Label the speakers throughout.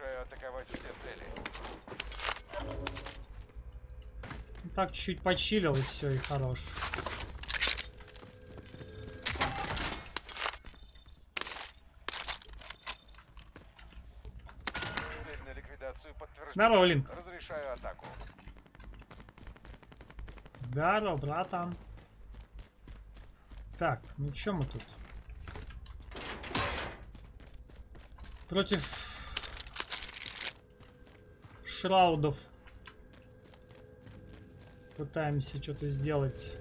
Speaker 1: Разрешаю атаковать все цели.
Speaker 2: Так чуть-чуть почилил и все, и хорош.
Speaker 1: Цель на ликвидацию подтверждена.
Speaker 2: Здорово, Линк.
Speaker 1: Разрешаю атаку.
Speaker 2: Здорово, братан. Так, ну чё мы тут? Против шраудов пытаемся что-то сделать.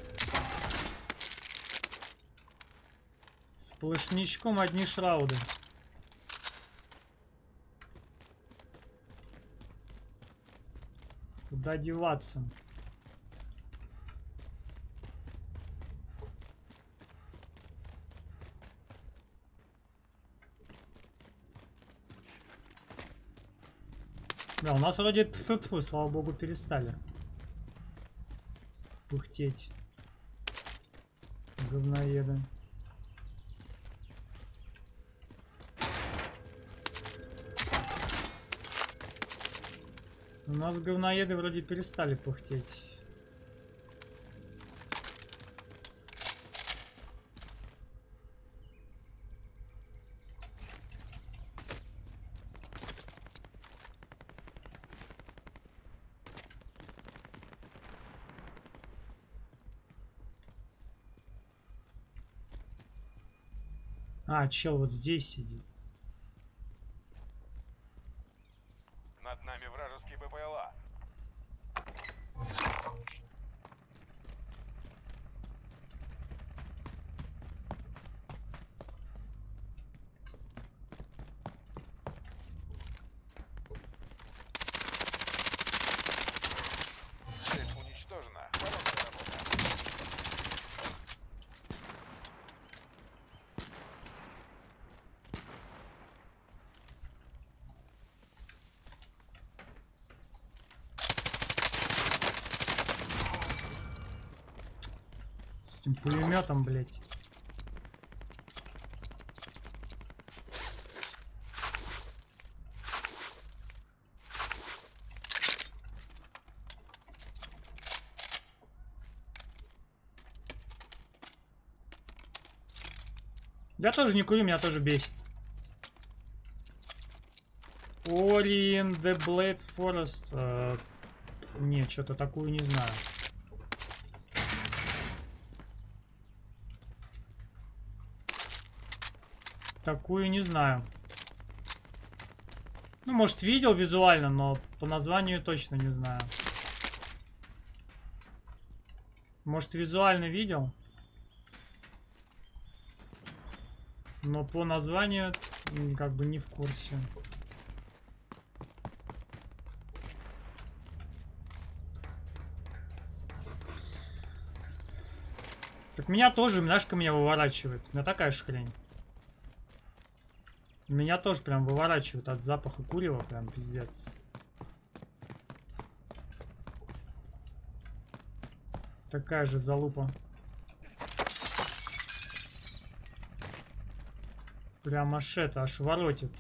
Speaker 2: С плашничком одни шрауды. Куда деваться? Да, у нас вроде тьфу-тьфу, слава богу, перестали пыхтеть. Говноеды. У нас говноеды вроде перестали пыхтеть. А, чел вот здесь сидит.
Speaker 1: Над нами вражеский БПЛА. Цель уничтожена. Хорошая работа.
Speaker 2: С этим пулеметом, блять. Я тоже не курю, меня тоже бесит. Ori in the Blade Forest. э, не, что-то такую не знаю. Такую не знаю. Ну, может, видел визуально, но по названию точно не знаю. Может, визуально видел? Но по названию как бы не в курсе. Так меня тоже, Нашка меня выворачивает. Меня такая же хрень. Меня тоже прям выворачивает от запаха курева, прям пиздец. Такая же залупа. Прям аж это, аж воротит.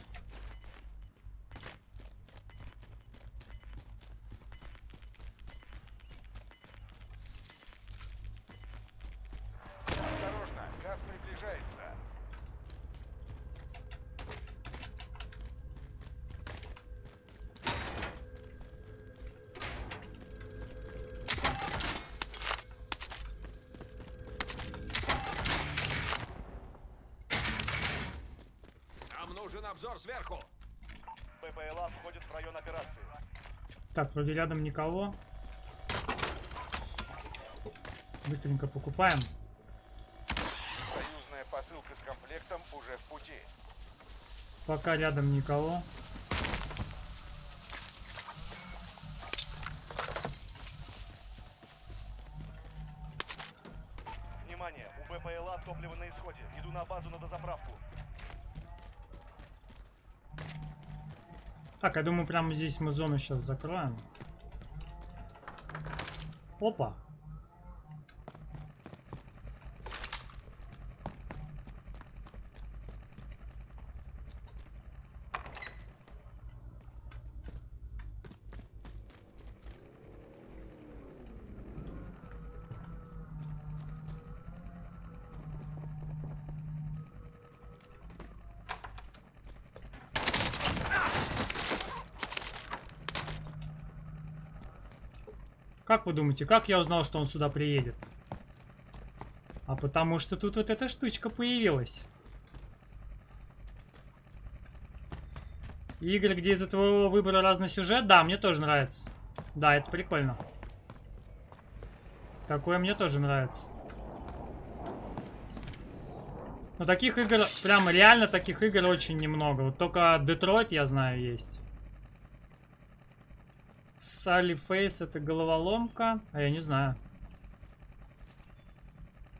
Speaker 2: Вроде рядом никого. Быстренько покупаем.
Speaker 1: Союзная посылка с комплектом уже в пути.
Speaker 2: Пока рядом никого.
Speaker 3: Внимание, у БПЛА топливо на исходе. Иду на базу на дозаправку.
Speaker 2: Так, я думаю, прямо здесь мы зону сейчас закроем. Опа. Как вы думаете, как я узнал, что он сюда приедет? А потому что тут вот эта штучка появилась. Игры, где из-за твоего выбора разный сюжет, да, мне тоже нравится. Да, это прикольно. Такое мне тоже нравится. Но таких игр, прям реально таких игр очень немного. Вот только Детройт, я знаю, есть. Салли Фейс это головоломка. А я не знаю.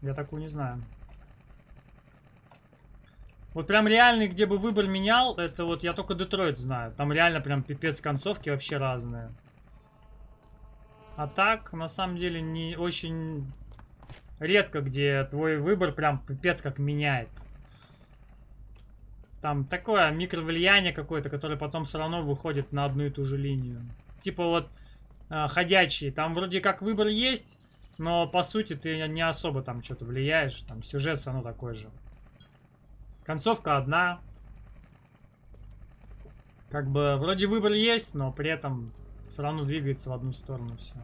Speaker 2: Я такую не знаю. Вот прям реальный, где бы выбор менял, это вот я только Детройт знаю. Там реально прям пипец концовки вообще разные. А так, на самом деле, не очень редко, где твой выбор прям пипец как меняет. Там такое микровлияние какое-то, которое потом все равно выходит на одну и ту же линию. Типа вот э, ходячие. Там вроде как выбор есть, но по сути ты не особо там что-то влияешь. Там сюжет все равно такой же. Концовка одна. Как бы вроде выбор есть, но при этом все равно двигается в одну сторону все.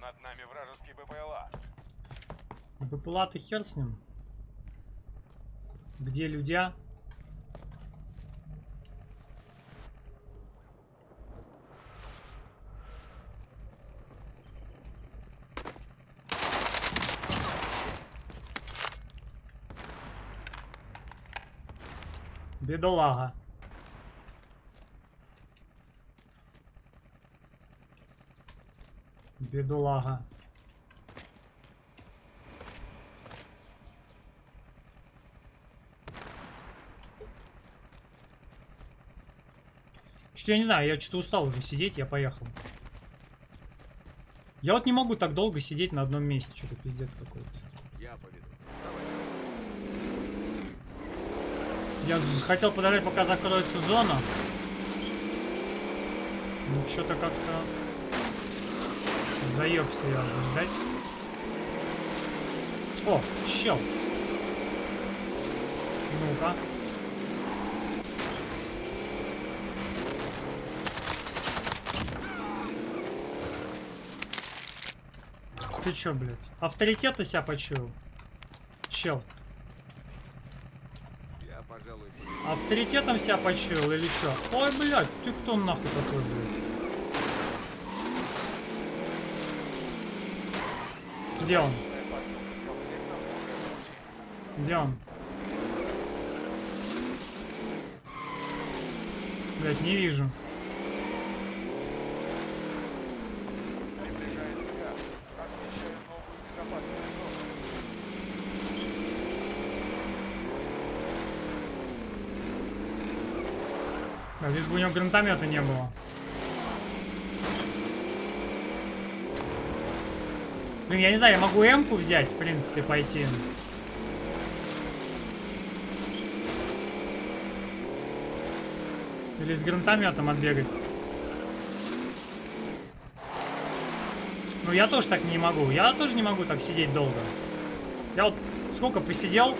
Speaker 1: Над нами вражеский БПЛА.
Speaker 2: БПЛА ты хер с ним. Где людя? Бедолага. Бедолага. Что я не знаю, я что-то устал уже сидеть, я поехал. Я вот не могу так долго сидеть на одном месте, что-то пиздец какой-то.
Speaker 4: Я поведу.
Speaker 2: Я хотел подождать, пока закроется зона. Ну, что-то как-то... Заебся я уже ждать. О, щел. Ну-ка. Ты чё, блядь? Авторитет ты себя почуял? Чел.
Speaker 4: Я, пожалуй, поведу.
Speaker 2: Авторитетом себя почуял или чё? Ой, блядь, ты кто нахуй такой, блядь? Где он? Где он? Блядь, не вижу.
Speaker 1: Приближается газ. Отмечаю новую безопасную зону.
Speaker 2: Да, лишь бы у него гранатомета не было. Блин, я не знаю, я могу М-ку взять, в принципе, пойти. Или с гранатометом отбегать. Ну, я тоже так не могу. Я тоже не могу так сидеть долго. Я вот сколько посидел?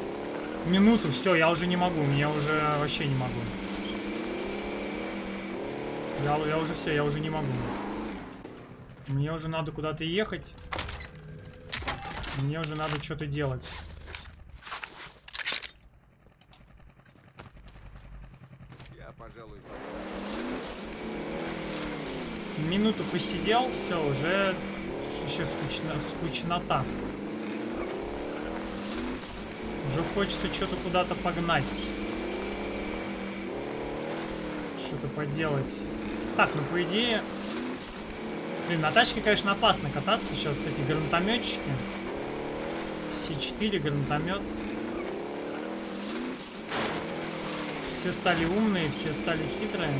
Speaker 2: Минуту, все, я уже не могу. Мне уже вообще не могу. Я, я уже все, я уже не могу. Мне уже надо куда-то ехать. Мне уже надо что-то делать.
Speaker 4: Я, пожалуй.
Speaker 2: Минуту посидел, все, уже еще скучно, скучнота. Уже хочется что-то куда-то погнать. Что-то поделать. Так, ну по идее... Блин, на тачке, конечно, опасно кататься. Сейчас эти гранатометчики. С4 гранатомет. Все стали умные, все стали хитрые.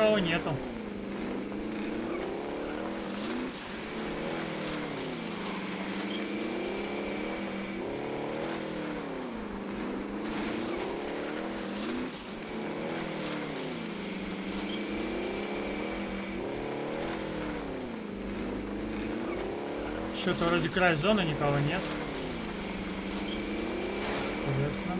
Speaker 2: Никого нету. Что-то вроде край зоны, никого нет. Интересно.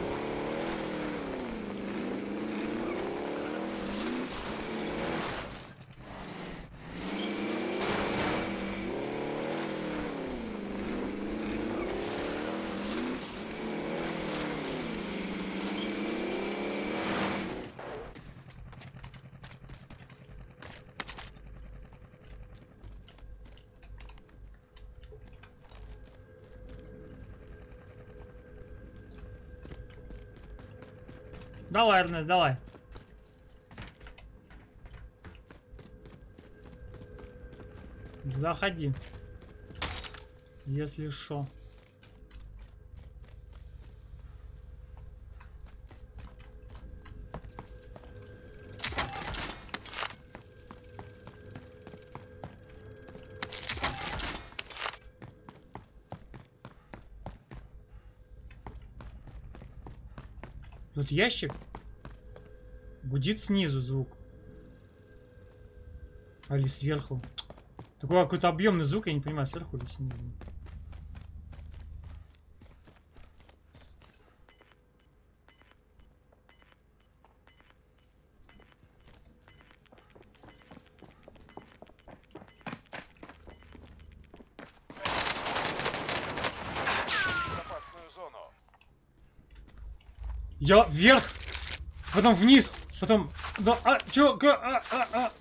Speaker 2: Давай, Эрнест, давай. Заходи. Если что. Тут ящик. Гудит снизу звук. А или сверху. Такой какой-то объемный звук, я не понимаю, сверху или снизу.
Speaker 3: Безопасную зону.
Speaker 2: Я вверх, потом вниз, потом... Да, а, чё, а, а, а.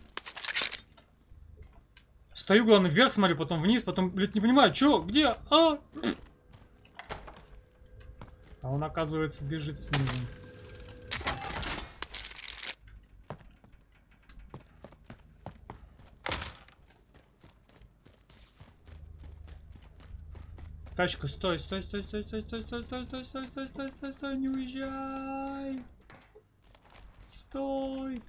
Speaker 2: Стою, главное, вверх смотрю, потом вниз, потом, блядь, не понимаю, чё, где, а? А он, оказывается, бежит снизу. Тачка, стой, стой, стой, стой, стой, стой, стой, стой, стой, стой, стой, стой, стой, стой, не уезжай. Стой!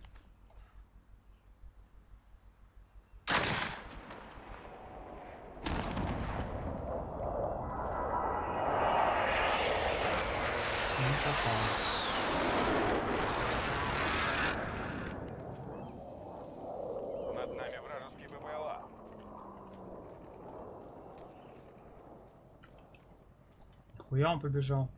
Speaker 2: Хуя он побежал.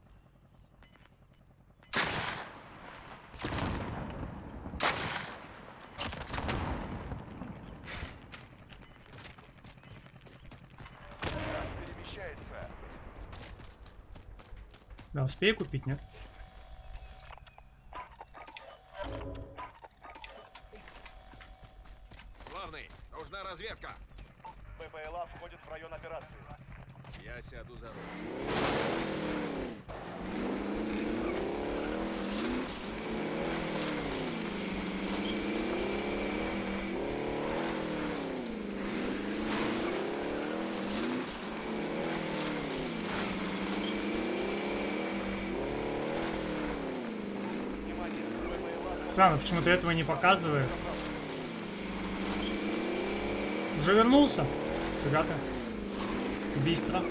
Speaker 2: Успею купить, нет? Странно, почему-то этого не показывает. Уже вернулся? Фига ты. Быстро.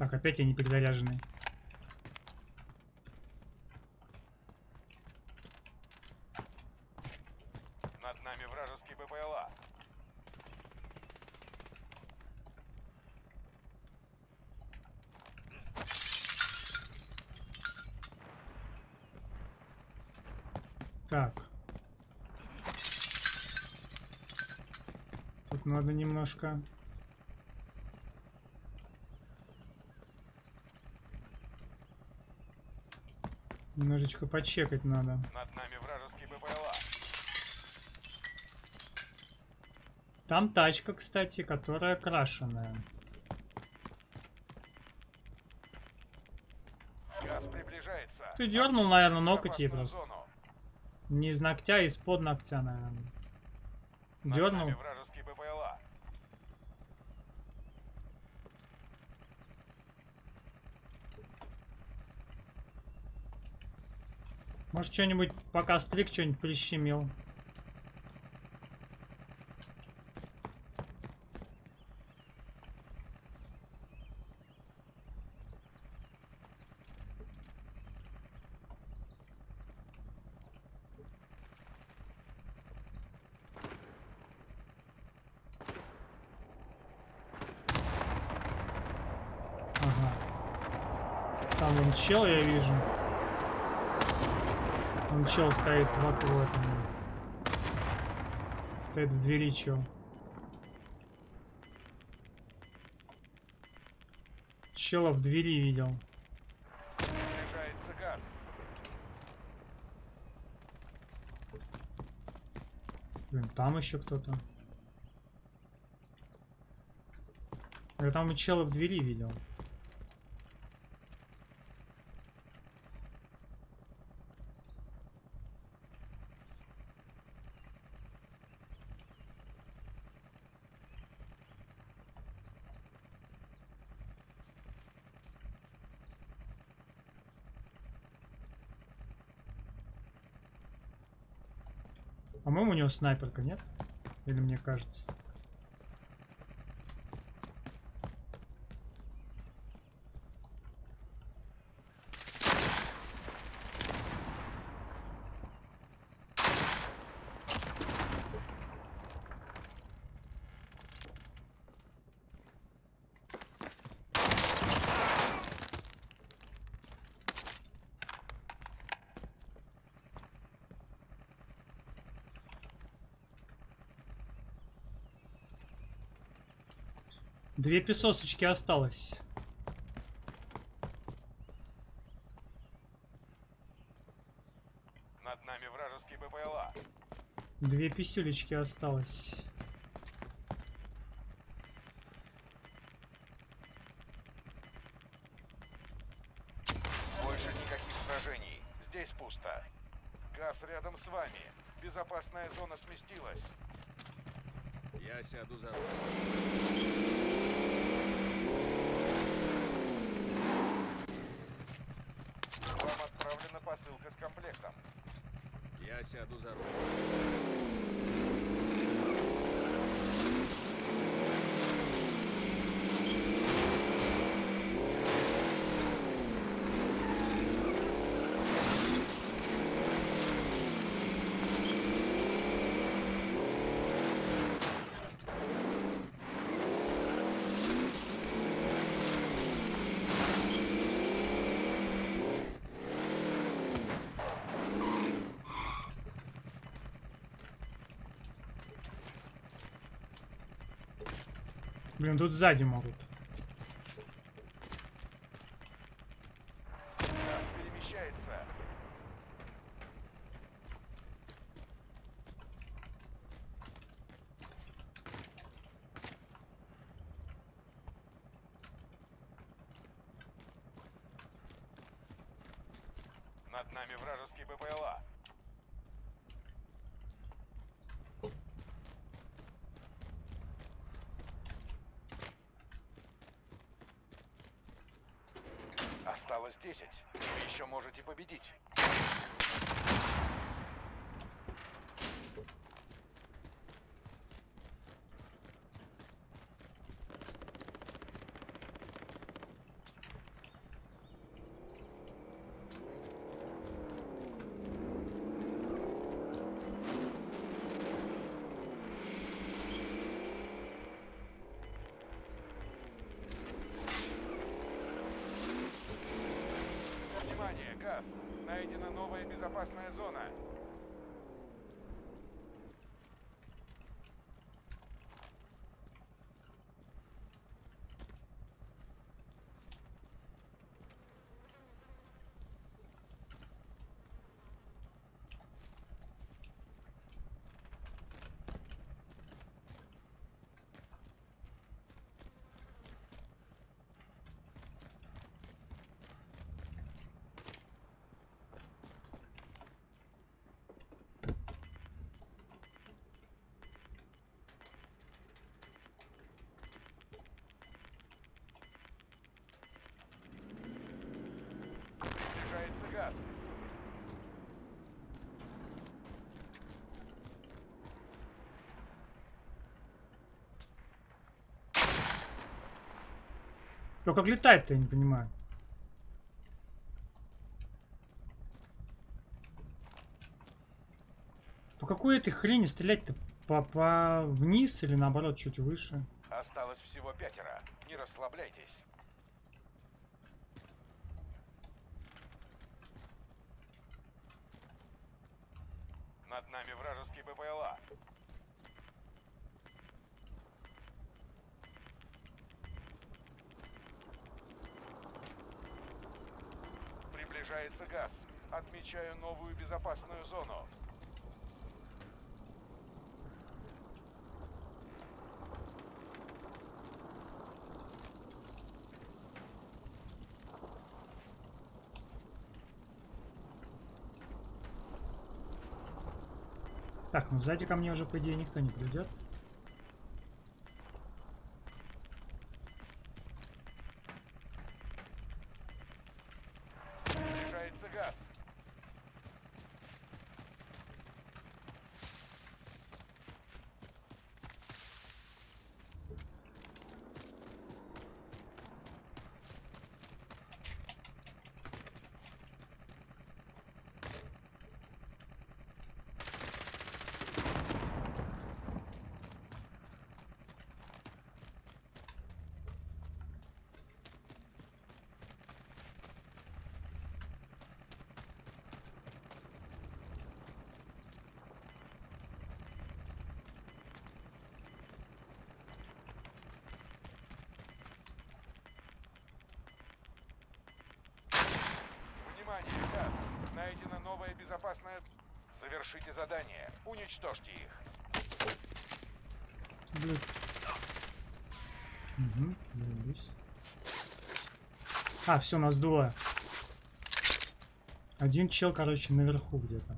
Speaker 2: Так, опять они перезаряжены.
Speaker 3: Над нами вражеский БПЛА.
Speaker 2: Так. Тут надо немножко... Немножечко почекать надо.
Speaker 3: Над нами вражеский БПЛА.
Speaker 2: Там тачка, кстати, которая крашеная.
Speaker 1: Газ приближается.
Speaker 2: Ты дернул, наверное, ноготь ей просто.
Speaker 1: зону.
Speaker 2: Не из ногтя, а из-под ногтя, наверное.
Speaker 1: Над
Speaker 2: Дернул.
Speaker 1: нами вражеский БПЛА.
Speaker 2: Может, что-нибудь, пока стрик, что-нибудь прищемил. Ага. Там вон чел, я вижу. Он чел стоит в окно этом. Стоит в двери чел. Чела в двери видел.
Speaker 1: Приближается газ.
Speaker 2: Блин, там еще кто-то. Я там чела в двери видел. По-моему, у него снайперка, нет? Или мне кажется? Две песосочки осталось.
Speaker 1: Над нами вражеский БПЛА.
Speaker 2: Две писюлечки осталось.
Speaker 1: Больше никаких сражений. Здесь пусто. Газ рядом с вами. Безопасная зона сместилась.
Speaker 4: Я сяду за руль.
Speaker 1: Вам отправлена посылка с комплектом.
Speaker 4: Я сяду за руль.
Speaker 2: Блин, тут сзади могут.
Speaker 1: Газ перемещается. Над нами вражеский БПЛА. Осталось 10. Вы еще можете победить. Газ! Найдена новая безопасная зона.
Speaker 2: Только как летает-то, я не понимаю. По какой этой хрени стрелять-то? По, по вниз или наоборот чуть выше?
Speaker 1: Осталось всего пятеро. Не расслабляйтесь. Над нами вражеский БПЛА. Приближается газ. Отмечаю новую безопасную зону.
Speaker 2: Так, ну сзади ко мне уже, по идее, никто не придет.
Speaker 1: Приближается газ. Внимание, газ. Найдена новая безопасная... Завершите задание. Уничтожьте их.
Speaker 2: Блин. Угу. А, все, нас двое. Один чел, короче, наверху где-то.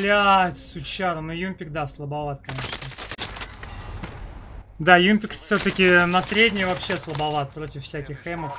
Speaker 2: Блять, сучара, ну Юмпик, да, слабоват, конечно. Да, Юмпик все-таки на средний вообще слабоват против всяких эмок.